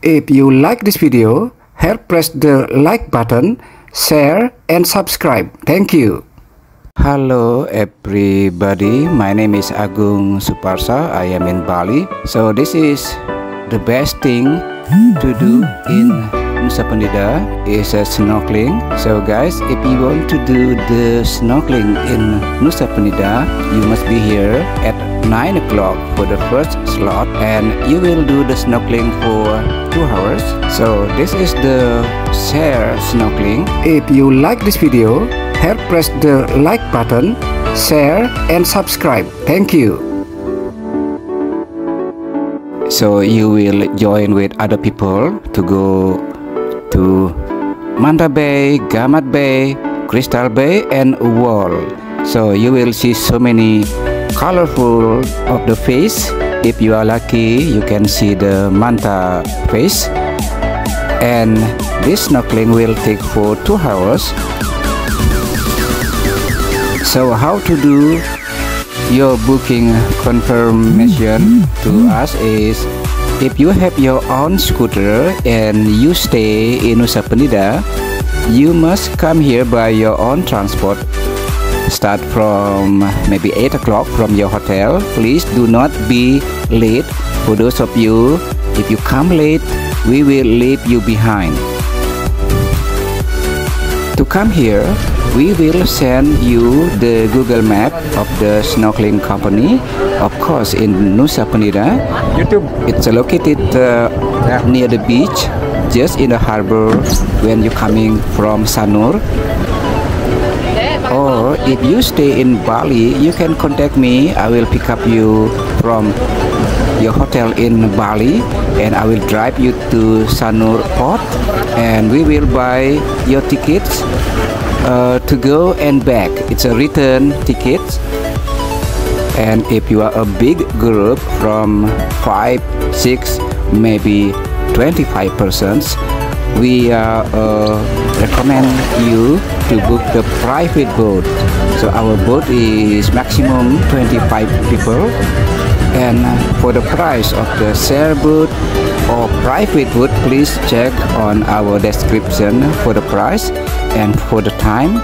If you like this video, help press the like button, share and subscribe. Thank you. Hello everybody, my name is Agung Suparsa. I am in Bali. So this is the best thing to do in Nusa Penida is a snorkeling. So guys, if you want to do the snorkeling in Nusa Penida, you must be here at 9 o'clock for the first slot and you will do the snorkeling for 2 hours. So this is the share snorkeling. If you like this video, help press the like button, share and subscribe. Thank you. So you will join with other people to go to Manta Bay, Gamat Bay, Crystal Bay and Wall. So you will see so many colorful of the face. If you are lucky, you can see the Manta face. And this snorkeling will take for two hours. So how to do your booking confirmation to us is if you have your own scooter and you stay in Nusa Penida, you must come here by your own transport. Start from maybe 8 o'clock from your hotel. Please do not be late. For those of you, if you come late, we will leave you behind. To come here, we will send you the Google map of the snorkeling company. Of course in Nusa Penida YouTube. it's located uh, near the beach just in the harbor when you're coming from Sanur. Or if you stay in Bali you can contact me. I will pick up you from your hotel in Bali and I will drive you to Sanur port and we will buy your tickets uh, to go and back. It's a return ticket. And if you are a big group from 5 6 maybe 25 persons we uh, uh, recommend you to book the private boat. So our boat is maximum 25 people. And for the price of the share boat or private boat please check on our description for the price and for the time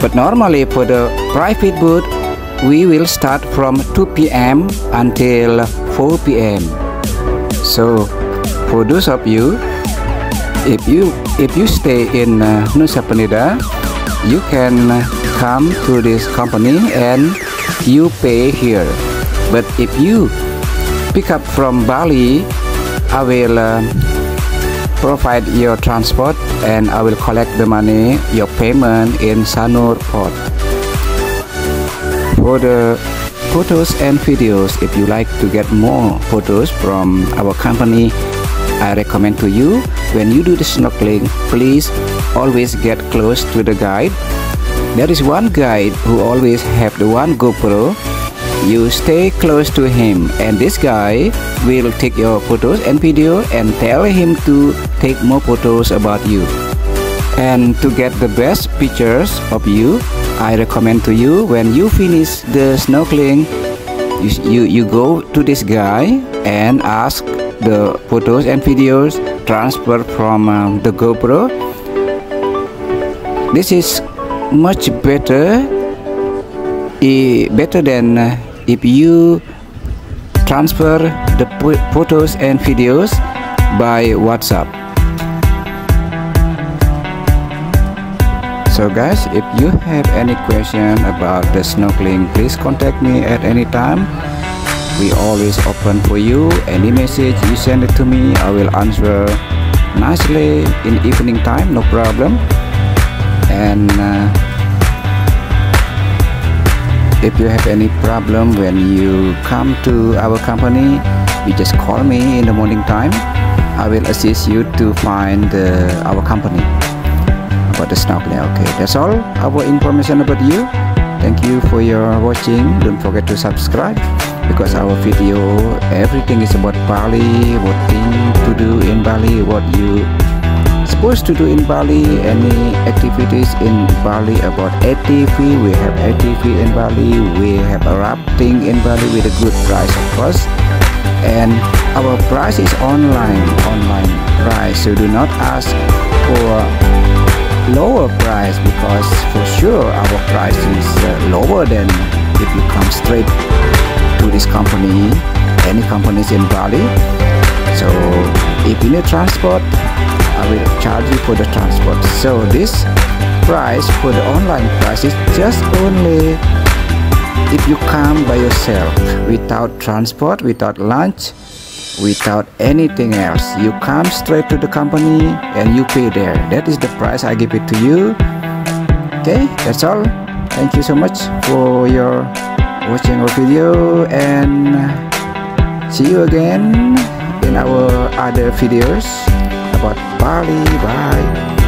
but normally for the private boat we will start from 2 p.m. until 4 p.m. so for those of you if you if you stay in uh, Nusa Penida you can come to this company and you pay here but if you pick up from Bali I will uh, provide your transport and I will collect the money your payment in Sanur port. For the photos and videos if you like to get more photos from our company I recommend to you when you do the snorkeling please always get close to the guide. There is one guide who always have the one GoPro you stay close to him and this guy will take your photos and video and tell him to take more photos about you. And to get the best pictures of you I recommend to you when you finish the snorkeling you, you, you go to this guy and ask the photos and videos transfer from um, the GoPro. This is much better eh, better than uh, if you transfer the photos and videos by WhatsApp. So guys, if you have any question about the snorkeling, please contact me at any time. We always open for you. Any message you send it to me, I will answer nicely in evening time, no problem. And uh, if you have any problem when you come to our company you just call me in the morning time. I will assist you to find uh, our company. About the snorkeling okay. That's all our information about you. Thank you for your watching. Don't forget to subscribe because our video everything is about Bali what thing to do in Bali what you supposed to do in Bali any activities in Bali about ATV we have ATV in Bali we have a rafting in Bali with a good price of course. And our price is online online price. So do not ask for lower price because for sure our price is uh, lower than if you come straight to this company any companies in Bali. So if you need transport I will charge you for the transport. So this price for the online price is just only if you come by yourself without transport without lunch without anything else. You come straight to the company and you pay there. That is the price i give it to you. Okay that's all. Thank you so much for your watching our video and see you again in our other videos about Bali bye